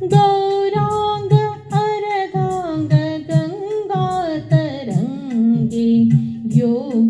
Gauranga अरगाङ्ग गङ्गातरङ्गे Yogi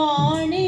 morning.